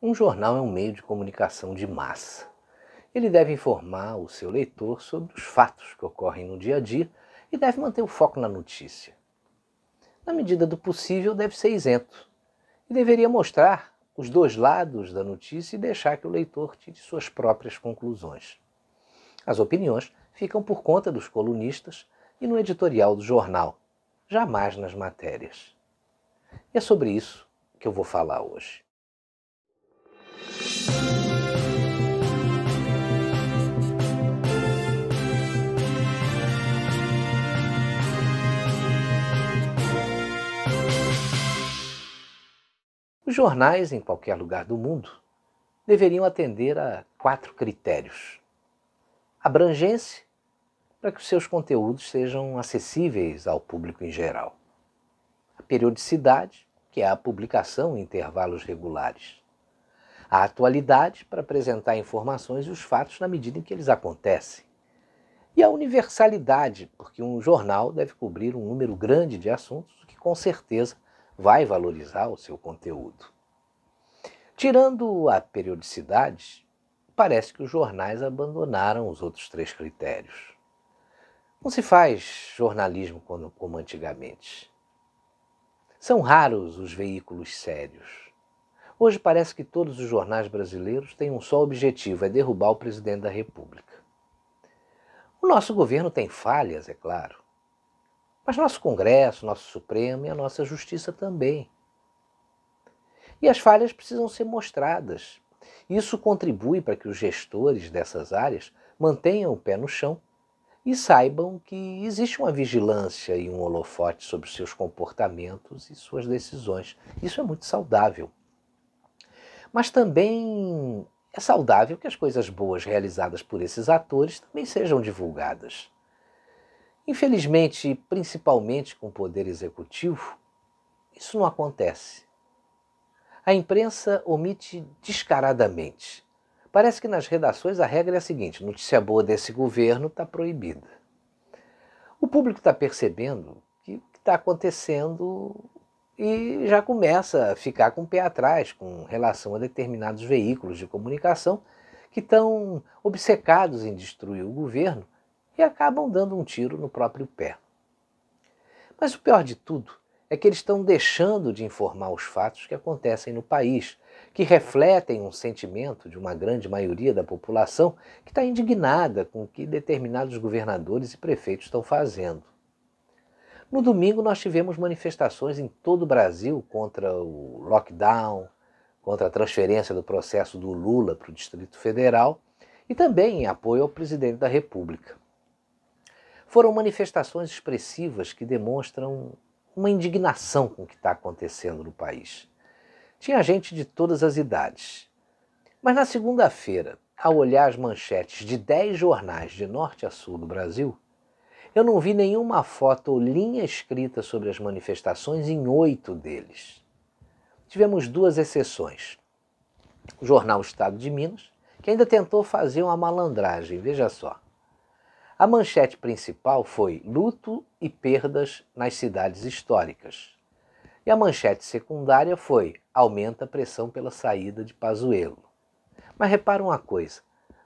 Um jornal é um meio de comunicação de massa. Ele deve informar o seu leitor sobre os fatos que ocorrem no dia a dia e deve manter o foco na notícia. Na medida do possível, deve ser isento e deveria mostrar os dois lados da notícia e deixar que o leitor tire suas próprias conclusões. As opiniões ficam por conta dos colunistas e no editorial do jornal, jamais nas matérias. E é sobre isso que eu vou falar hoje. Os jornais, em qualquer lugar do mundo, deveriam atender a quatro critérios: abrangência, para que os seus conteúdos sejam acessíveis ao público em geral, a periodicidade, que é a publicação em intervalos regulares, a atualidade, para apresentar informações e os fatos na medida em que eles acontecem, e a universalidade, porque um jornal deve cobrir um número grande de assuntos que com certeza vai valorizar o seu conteúdo. Tirando a periodicidade, parece que os jornais abandonaram os outros três critérios. Não se faz jornalismo como, como antigamente. São raros os veículos sérios. Hoje parece que todos os jornais brasileiros têm um só objetivo: é derrubar o presidente da República. O nosso governo tem falhas, é claro. Mas nosso Congresso, nosso Supremo e a nossa Justiça também. E as falhas precisam ser mostradas. Isso contribui para que os gestores dessas áreas mantenham o pé no chão e saibam que existe uma vigilância e um holofote sobre seus comportamentos e suas decisões. Isso é muito saudável. Mas também é saudável que as coisas boas realizadas por esses atores também sejam divulgadas. Infelizmente, principalmente com o poder executivo, isso não acontece. A imprensa omite descaradamente. Parece que nas redações a regra é a seguinte: notícia boa desse governo está proibida. O público está percebendo que está acontecendo e já começa a ficar com o pé atrás com relação a determinados veículos de comunicação que estão obcecados em destruir o governo e acabam dando um tiro no próprio pé. Mas o pior de tudo é que eles estão deixando de informar os fatos que acontecem no país, que refletem um sentimento de uma grande maioria da população que está indignada com o que determinados governadores e prefeitos estão fazendo. No domingo, nós tivemos manifestações em todo o Brasil contra o lockdown, contra a transferência do processo do Lula para o Distrito Federal e também em apoio ao presidente da República. Foram manifestações expressivas que demonstram uma indignação com o que está acontecendo no país. Tinha gente de todas as idades. Mas na segunda-feira, ao olhar as manchetes de dez jornais de norte a sul do Brasil, eu não vi nenhuma foto ou linha escrita sobre as manifestações em oito deles. Tivemos duas exceções. O jornal Estado de Minas, que ainda tentou fazer uma malandragem, veja só. A manchete principal foi Luto e perdas nas cidades históricas. E a manchete secundária foi Aumenta a pressão pela saída de Pazuello. Mas repara uma coisa,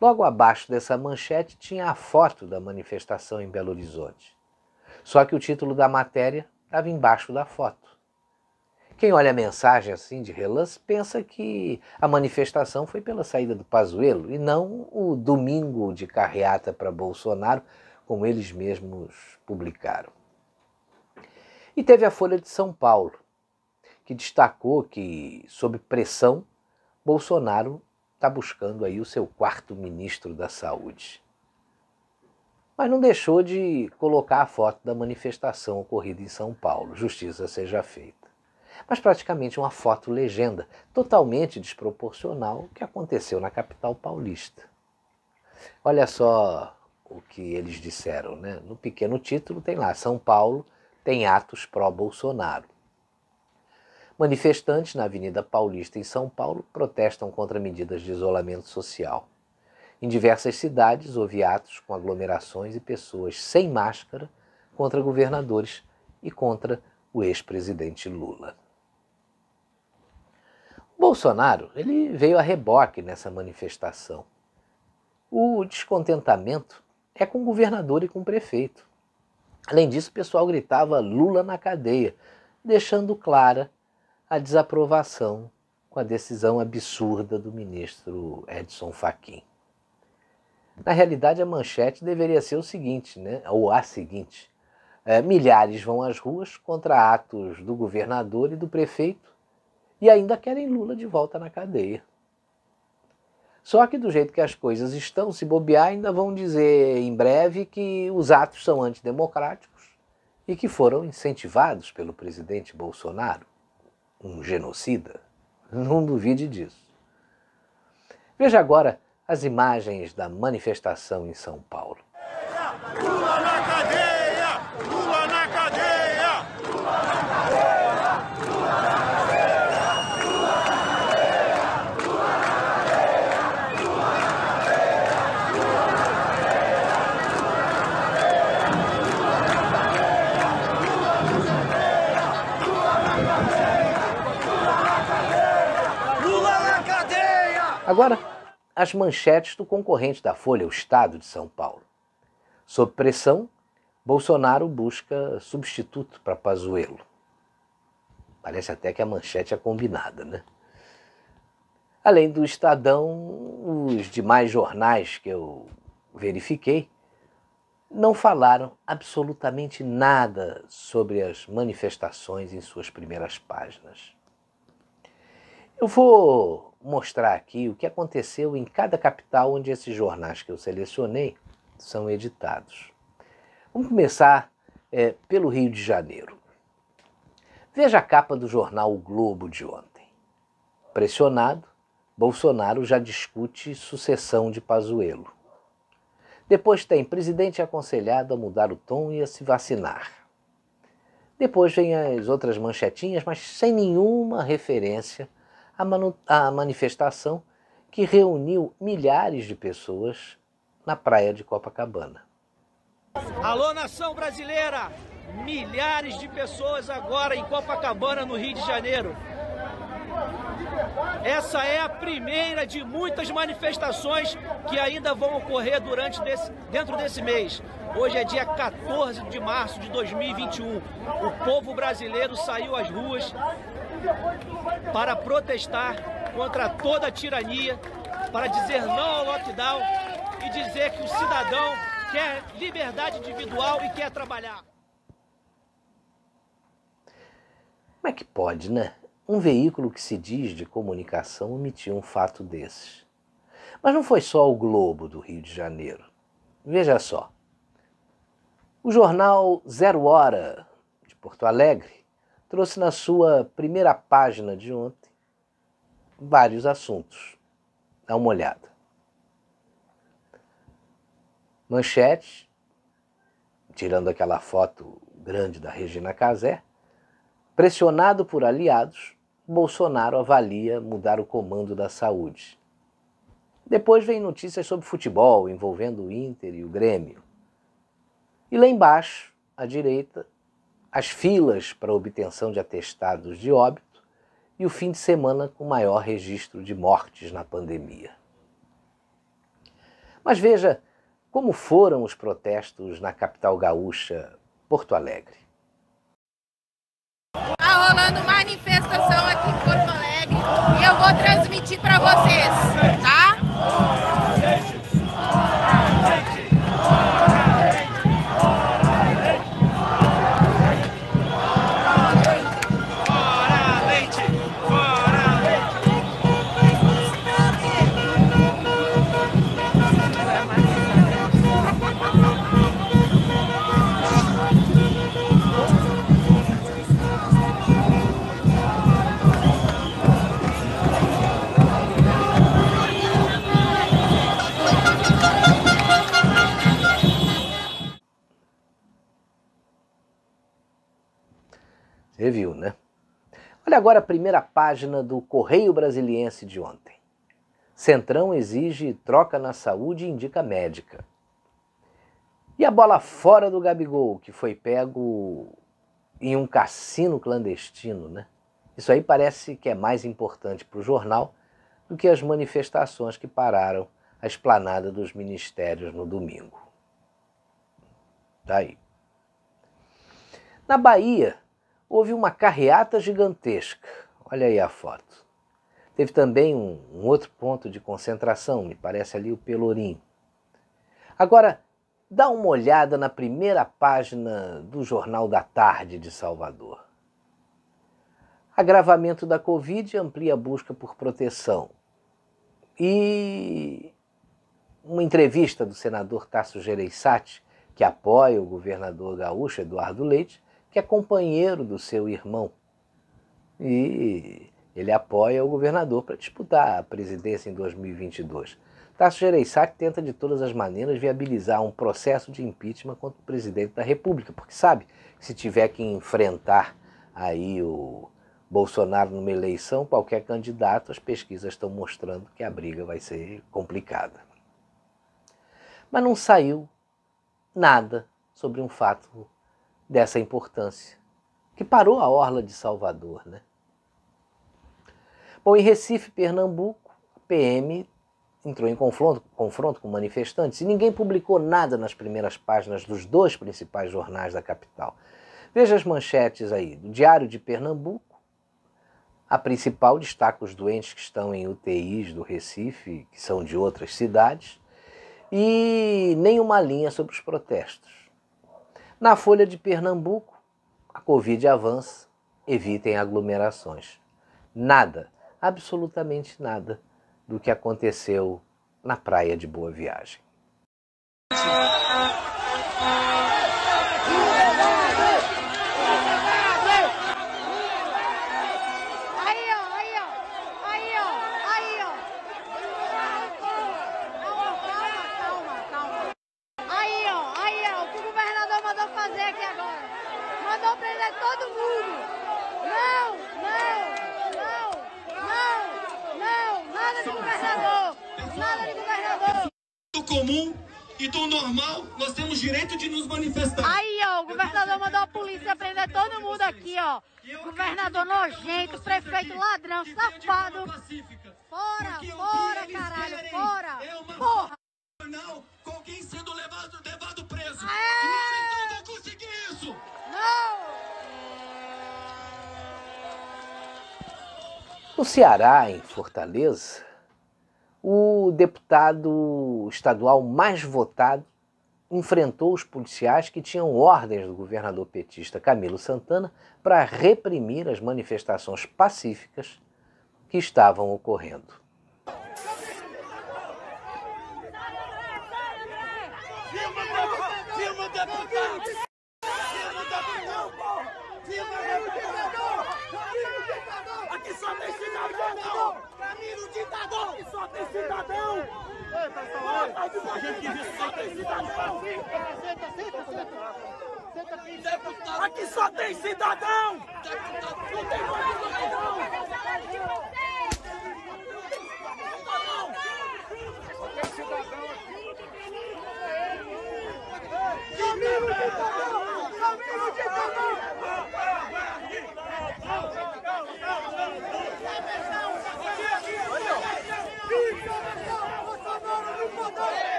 logo abaixo dessa manchete tinha a foto da manifestação em Belo Horizonte. Só que o título da matéria estava embaixo da foto. Quem olha a mensagem assim de relance pensa que a manifestação foi pela saída do Pazuello e não o domingo de carreata para Bolsonaro, como eles mesmos publicaram. E teve a Folha de São Paulo, que destacou que, sob pressão, Bolsonaro está buscando aí o seu quarto ministro da Saúde. Mas não deixou de colocar a foto da manifestação ocorrida em São Paulo. Justiça seja feita mas praticamente uma foto-legenda, totalmente desproporcional que aconteceu na capital paulista. Olha só o que eles disseram, né? No pequeno título tem lá: São Paulo tem atos pró-Bolsonaro. Manifestantes na Avenida Paulista, em São Paulo, protestam contra medidas de isolamento social. Em diversas cidades, houve atos com aglomerações e pessoas sem máscara contra governadores e contra o ex-presidente Lula. Bolsonaro ele veio a reboque nessa manifestação. O descontentamento é com o governador e com o prefeito. Além disso, o pessoal gritava Lula na cadeia, deixando clara a desaprovação com a decisão absurda do ministro Edson Fachin. Na realidade, a manchete deveria ser o seguinte, né? ou a seguinte: é, milhares vão às ruas contra atos do governador e do prefeito e ainda querem Lula de volta na cadeia. Só que do jeito que as coisas estão, se bobear, ainda vão dizer em breve que os atos são antidemocráticos e que foram incentivados pelo presidente Bolsonaro, um genocida. Não duvide disso. Veja agora as imagens da manifestação em São Paulo. Lula na cadeia! Lula na cadeia! Lula na cadeia! Lula na Agora, as manchetes do concorrente da Folha, o Estado de São Paulo. Sob pressão, Bolsonaro busca substituto para Pazuello. Parece até que a manchete é combinada, né? Além do Estadão, os demais jornais que eu verifiquei não falaram absolutamente nada sobre as manifestações em suas primeiras páginas. Eu vou mostrar aqui o que aconteceu em cada capital onde esses jornais que eu selecionei são editados. Vamos começar é, pelo Rio de Janeiro. Veja a capa do jornal O Globo de ontem. Pressionado, Bolsonaro já discute sucessão de Pazuello. Depois tem presidente aconselhado a mudar o tom e a se vacinar. Depois vem as outras manchetinhas, mas sem nenhuma referência a, a manifestação que reuniu milhares de pessoas na praia de Copacabana. Alô, nação brasileira! Milhares de pessoas agora em Copacabana, no Rio de Janeiro. Essa é a primeira de muitas manifestações que ainda vão ocorrer durante desse, dentro desse mês. Hoje é dia 14 de março de 2021. O povo brasileiro saiu às ruas para protestar contra toda a tirania, para dizer não ao lockdown e dizer que o cidadão quer liberdade individual e quer trabalhar. Como é que pode, né? Um veículo que se diz de comunicação omitir um fato desses. Mas não foi só o Globo do Rio de Janeiro. Veja só. O jornal Zero Hora, de Porto Alegre, trouxe na sua primeira página de ontem vários assuntos. Dá uma olhada. Manchete, tirando aquela foto grande da Regina Casé, pressionado por aliados, Bolsonaro avalia mudar o comando da saúde. Depois vem notícias sobre futebol envolvendo o Inter e o Grêmio. E lá embaixo, à direita, as filas para obtenção de atestados de óbito e o fim de semana com maior registro de mortes na pandemia. Mas veja como foram os protestos na capital gaúcha, Porto Alegre. Está rolando manifestação aqui em Porto Alegre e eu vou transmitir para vocês, tá? Olha agora a primeira página do Correio Brasiliense de ontem. Centrão exige troca na saúde e indica médica. E a bola fora do Gabigol, que foi pego em um cassino clandestino, né? Isso aí parece que é mais importante para o jornal do que as manifestações que pararam a esplanada dos ministérios no domingo. Daí. Na Bahia, houve uma carreata gigantesca. Olha aí a foto. Teve também um, um outro ponto de concentração, me parece ali o Pelourinho. Agora, dá uma olhada na primeira página do Jornal da Tarde de Salvador. Agravamento da Covid amplia a busca por proteção. E uma entrevista do senador Tasso Gereissati, que apoia o governador gaúcho Eduardo Leite, que é companheiro do seu irmão. E ele apoia o governador para disputar a presidência em 2022. Tasso Gereissati tenta de todas as maneiras viabilizar um processo de impeachment contra o presidente da República, porque sabe que se tiver que enfrentar aí o Bolsonaro numa eleição, qualquer candidato, as pesquisas estão mostrando que a briga vai ser complicada. Mas não saiu nada sobre um fato dessa importância, que parou a orla de Salvador, né? Bom, em Recife, Pernambuco, a PM entrou em confronto, confronto com manifestantes e ninguém publicou nada nas primeiras páginas dos dois principais jornais da capital. Veja as manchetes aí. Do Diário de Pernambuco, a principal destaca os doentes que estão em UTIs do Recife, que são de outras cidades, e nenhuma linha sobre os protestos. Na Folha de Pernambuco, a Covid avança, evitem aglomerações. Nada absolutamente nada do que aconteceu na praia de Boa Viagem. Comum e do normal, nós temos direito de nos manifestar. Aí, ó, o governador mandou a polícia prender todo mundo aqui, ó. Governador nojento, prefeito ladrão, safado. Fora, fora, caralho, fora. Porra. Com alguém sendo levado, levado preso. É. Não vou conseguir isso. Não. No Ceará, em Fortaleza, o deputado estadual mais votado enfrentou os policiais que tinham ordens do governador petista Camilo Santana para reprimir as manifestações pacíficas que estavam ocorrendo. Tem cidadão! Camilo ditador! Aqui só tem cidadão! A gente que disse só tem cidadão! Senta, senta, senta! Deputado! Aqui só tem cidadão! Deputado! Não tem mais cidadão! Camilo ditador!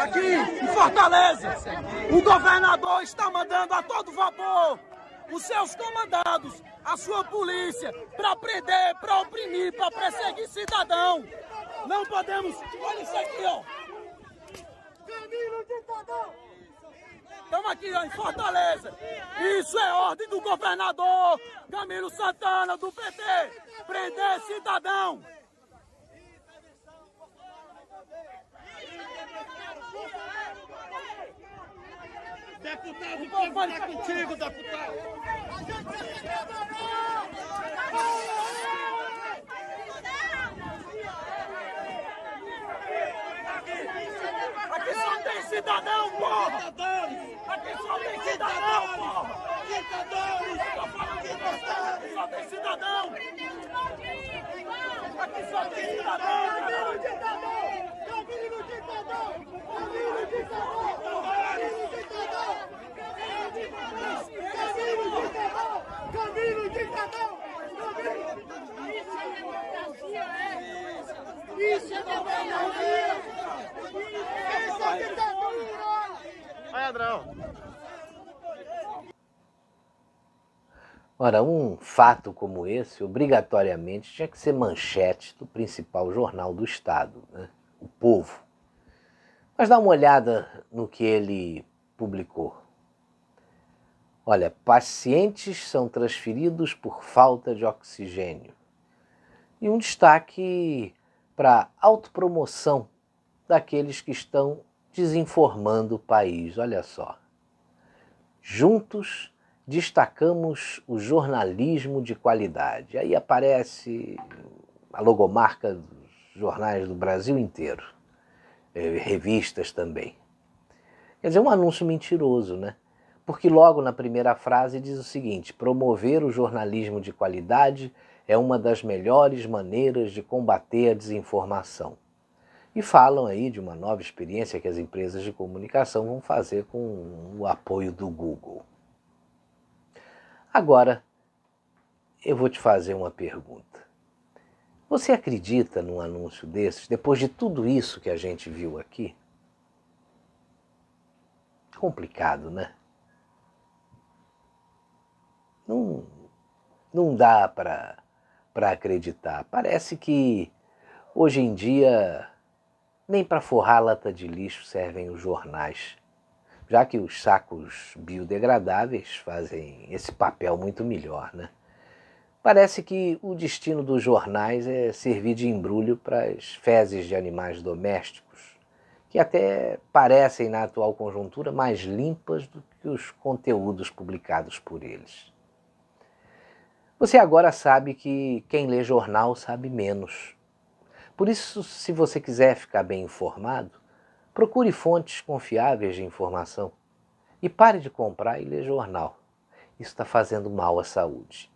Aqui em Fortaleza, o governador está mandando a todo vapor os seus comandados, a sua polícia, para prender, para oprimir, para perseguir cidadão. Não podemos. Olha isso aqui, ó. Camilo ditador! Estamos aqui ó, em Fortaleza. Isso é ordem do governador Camilo Santana, do PT. Prender cidadão. Deputado, o povo vai contigo, deputado. Aqui só tem cidadão, porra! Aqui só tem cidadão, porra! Aqui só tem cidadão! Aqui só tem cidadão! Camilo ditador! Camilo ditador! Camilo ditador! Camilo ditador! ladrão. Ora, um fato como esse, obrigatoriamente, tinha que ser manchete do principal jornal do Estado, né? o Povo. Mas dá uma olhada no que ele publicou. Olha, pacientes são transferidos por falta de oxigênio. E um destaque para autopromoção daqueles que estão desinformando o país. Olha só. Juntos destacamos o jornalismo de qualidade. Aí aparece a logomarca dos jornais do Brasil inteiro, eh, revistas também. Quer dizer, um anúncio mentiroso, né? Porque logo na primeira frase diz o seguinte: promover o jornalismo de qualidade é uma das melhores maneiras de combater a desinformação. E falam aí de uma nova experiência que as empresas de comunicação vão fazer com o apoio do Google. Agora, eu vou te fazer uma pergunta. Você acredita num anúncio desses, depois de tudo isso que a gente viu aqui? Complicado, né? Não, não dá para acreditar. Parece que hoje em dia nem para forrar lata de lixo servem os jornais já que os sacos biodegradáveis fazem esse papel muito melhor, né? Parece que o destino dos jornais é servir de embrulho para as fezes de animais domésticos, que até parecem, na atual conjuntura, mais limpas do que os conteúdos publicados por eles. Você agora sabe que quem lê jornal sabe menos. Por isso, se você quiser ficar bem informado, Procure fontes confiáveis de informação e pare de comprar e ler jornal. Isso está fazendo mal à saúde.